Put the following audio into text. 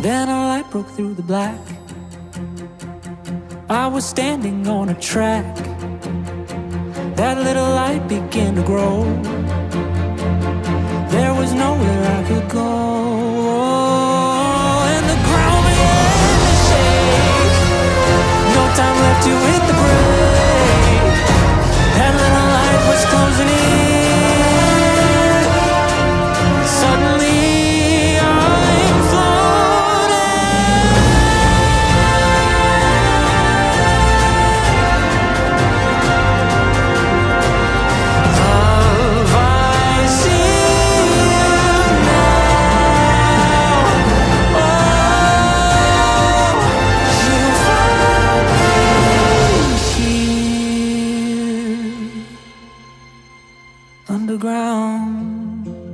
Then a light broke through the black. I was standing on a track. That little light began to grow. underground.